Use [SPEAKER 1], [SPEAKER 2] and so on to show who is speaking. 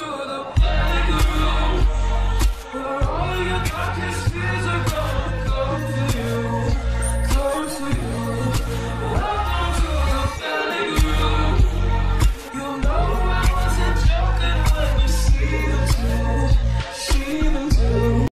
[SPEAKER 1] to the